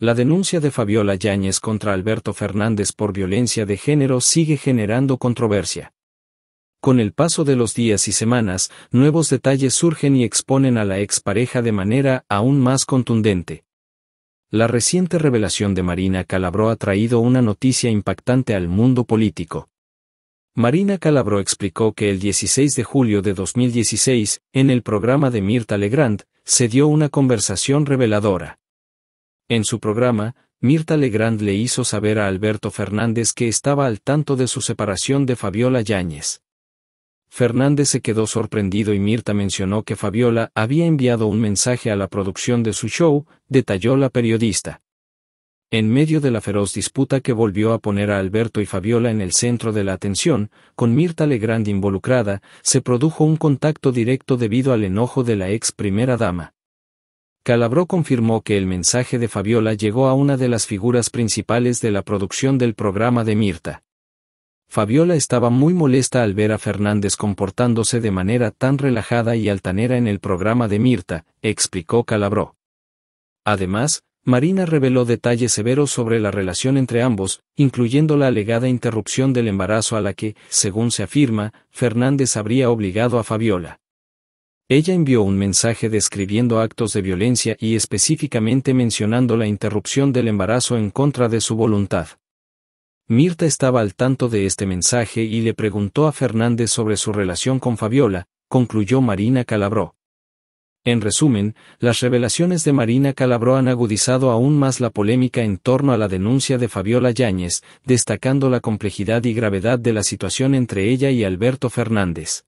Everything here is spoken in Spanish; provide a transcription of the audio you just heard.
La denuncia de Fabiola Yáñez contra Alberto Fernández por violencia de género sigue generando controversia. Con el paso de los días y semanas, nuevos detalles surgen y exponen a la expareja de manera aún más contundente. La reciente revelación de Marina Calabró ha traído una noticia impactante al mundo político. Marina Calabró explicó que el 16 de julio de 2016, en el programa de Mirta Legrand, se dio una conversación reveladora. En su programa, Mirta Legrand le hizo saber a Alberto Fernández que estaba al tanto de su separación de Fabiola Yáñez. Fernández se quedó sorprendido y Mirta mencionó que Fabiola había enviado un mensaje a la producción de su show, detalló la periodista. En medio de la feroz disputa que volvió a poner a Alberto y Fabiola en el centro de la atención, con Mirta Legrand involucrada, se produjo un contacto directo debido al enojo de la ex primera dama. Calabró confirmó que el mensaje de Fabiola llegó a una de las figuras principales de la producción del programa de Mirta. Fabiola estaba muy molesta al ver a Fernández comportándose de manera tan relajada y altanera en el programa de Mirta, explicó Calabró. Además, Marina reveló detalles severos sobre la relación entre ambos, incluyendo la alegada interrupción del embarazo a la que, según se afirma, Fernández habría obligado a Fabiola. Ella envió un mensaje describiendo actos de violencia y específicamente mencionando la interrupción del embarazo en contra de su voluntad. Mirta estaba al tanto de este mensaje y le preguntó a Fernández sobre su relación con Fabiola, concluyó Marina Calabró. En resumen, las revelaciones de Marina Calabró han agudizado aún más la polémica en torno a la denuncia de Fabiola Yáñez, destacando la complejidad y gravedad de la situación entre ella y Alberto Fernández.